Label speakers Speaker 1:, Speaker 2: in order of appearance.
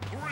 Speaker 1: three.